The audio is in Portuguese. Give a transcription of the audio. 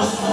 Vamos